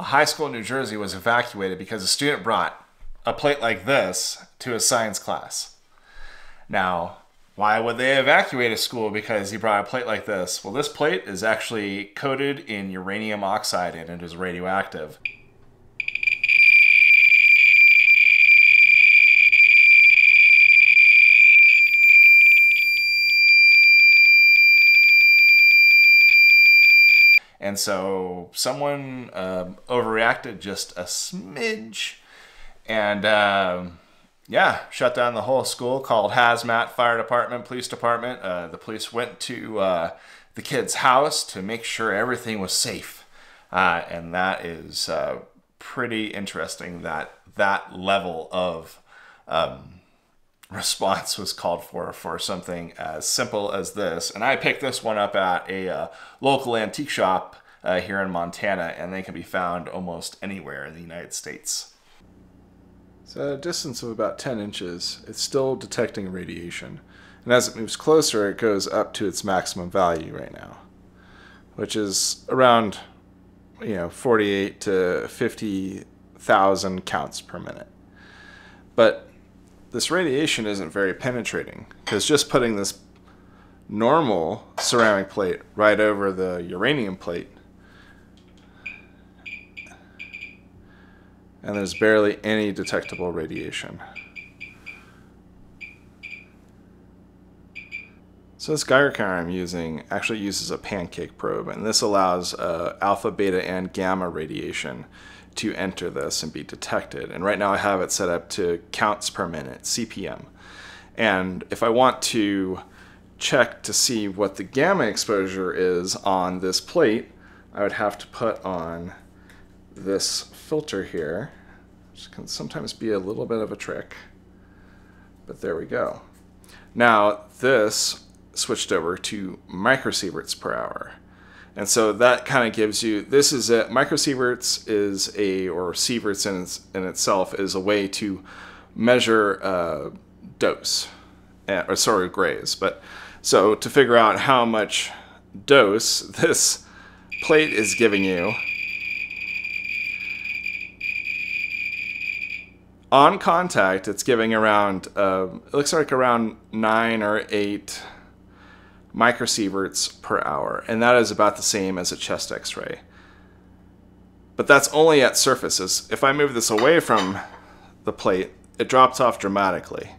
a high school in New Jersey was evacuated because a student brought a plate like this to a science class. Now, why would they evacuate a school because he brought a plate like this? Well, this plate is actually coated in uranium oxide and it is radioactive. So someone um, overreacted just a smidge and um, yeah, shut down the whole school, called hazmat, fire department, police department. Uh, the police went to uh, the kid's house to make sure everything was safe. Uh, and that is uh, pretty interesting that that level of um, response was called for for something as simple as this. And I picked this one up at a uh, local antique shop uh, here in Montana, and they can be found almost anywhere in the United States. So at a distance of about 10 inches, it's still detecting radiation. And as it moves closer, it goes up to its maximum value right now, which is around, you know, 48 to 50,000 counts per minute. But this radiation isn't very penetrating because just putting this normal ceramic plate right over the uranium plate and there's barely any detectable radiation. So this Geiger counter I'm using actually uses a pancake probe and this allows uh, alpha, beta, and gamma radiation to enter this and be detected. And right now I have it set up to counts per minute, CPM. And if I want to check to see what the gamma exposure is on this plate, I would have to put on this filter here, which can sometimes be a little bit of a trick, but there we go. Now this switched over to microsieverts per hour. And so that kind of gives you, this is a, microsieverts is a, or sieverts in, in itself is a way to measure uh, dose, eh, or sorry, grays. But so to figure out how much dose this plate is giving you, on contact, it's giving around, uh, it looks like around nine or eight microsieverts per hour, and that is about the same as a chest x-ray. But that's only at surfaces. If I move this away from the plate, it drops off dramatically.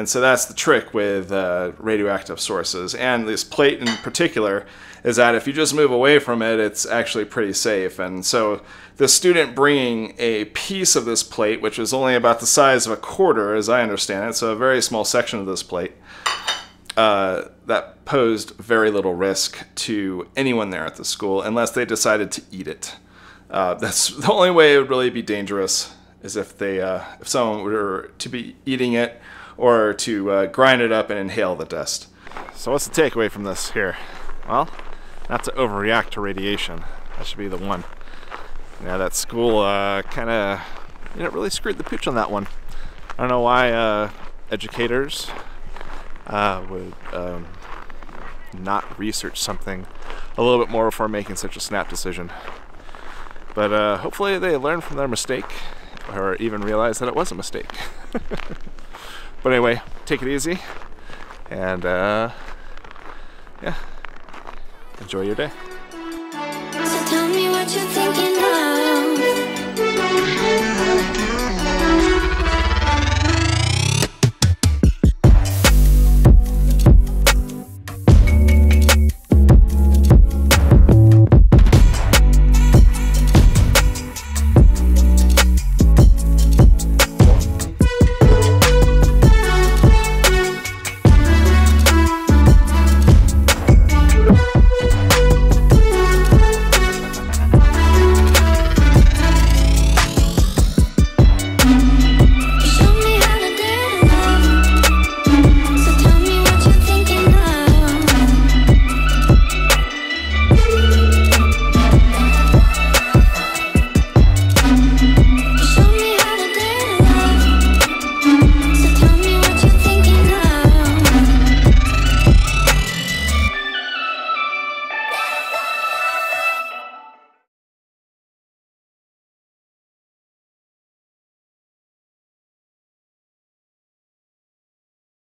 And so that's the trick with uh, radioactive sources. And this plate in particular is that if you just move away from it, it's actually pretty safe. And so the student bringing a piece of this plate, which is only about the size of a quarter, as I understand it, so a very small section of this plate, uh, that posed very little risk to anyone there at the school unless they decided to eat it. Uh, that's the only way it would really be dangerous is if they uh, if someone were to be eating it or to uh, grind it up and inhale the dust. So what's the takeaway from this here? Well, not to overreact to radiation. That should be the one. Yeah, that school uh, kind of you know really screwed the pooch on that one. I don't know why uh, educators uh, would um, not research something a little bit more before making such a snap decision. But uh, hopefully they learn from their mistake or even realize that it was a mistake. but anyway, take it easy and uh, yeah, enjoy your day. So